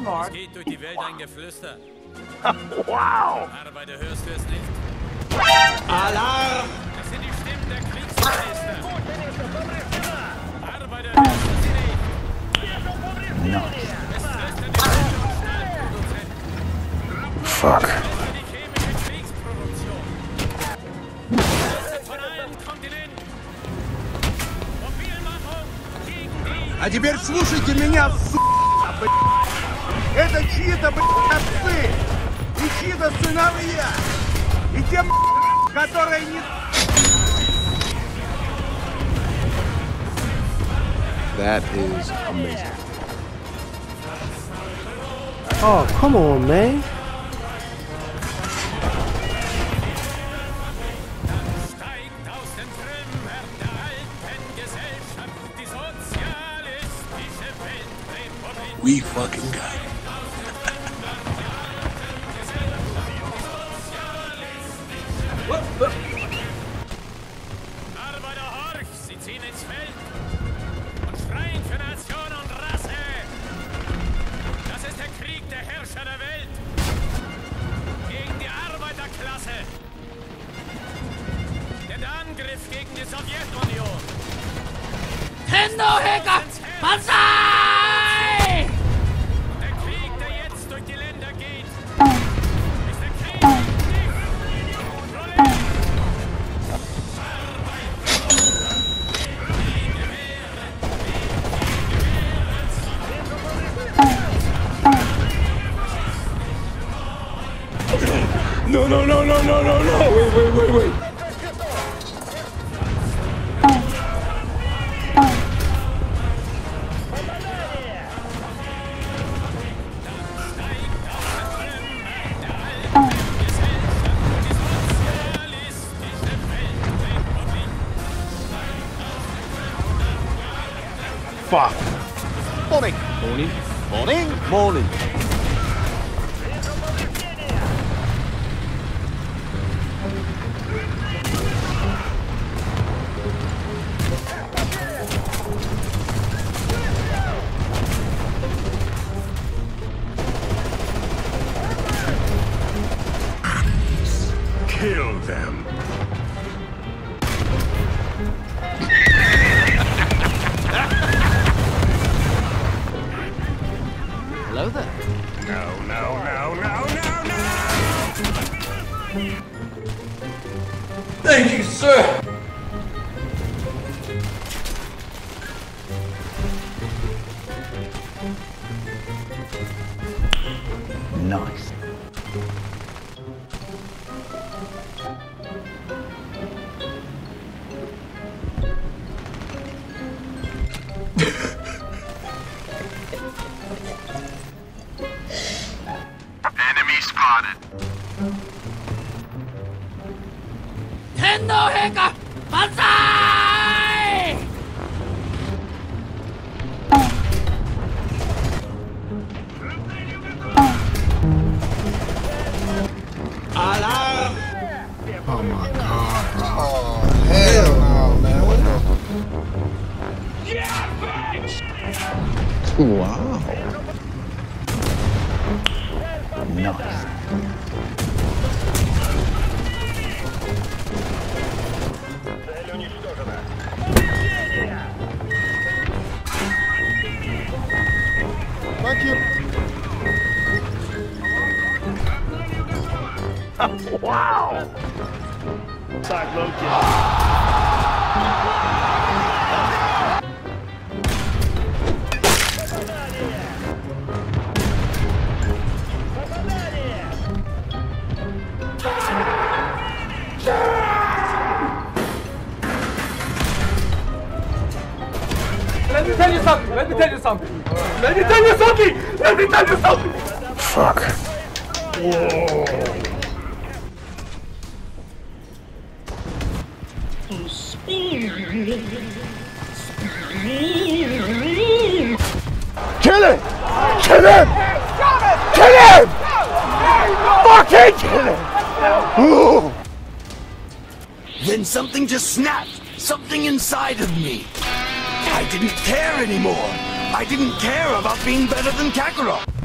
Hi, Mark. Es geht durch die Welt ein Geflüster. wow! Arbeiter, hörst du es nicht? Alarm! Das sind die Stimmen der Kriegsminister. Arbeiter, hörst du sie nicht? Es flüstern die Welt- und Stahlproduzenten. Fuck. Die chemische Kriegsproduktion. Flüstert von allen Kontinenten. Mobilmachung gegen die... А теперь слушайте меня, сука, блядь. Это чьи-то, блядь, отцы. И чьи-то сыновья. И те, блядь, которые не... That is amazing. Oh, come on, man. steigt aus den Trümmern der alten Gesellschaft die sozialistische Weltrepublik. We fucking got it. Ist der Krieg gegen dich. Proletarier. No, no, no, no, no, no, no. Fuck. Morning. Morning. Morning. Morning. Kill them. Thank you, sir. Nice. Alarm! Oh my god, bro. Oh, hell no, man. What the Wow. Nice. Thank you. wow. Side located. Let me tell you something. Let me tell you something. Let me tell you something. Let me tell you something. Fuck. Kill him! Kill him! Kill him! Fucking kill him! Ooh. Then something just snapped. Something inside of me. I didn't care anymore. I didn't care about being better than Kakarot.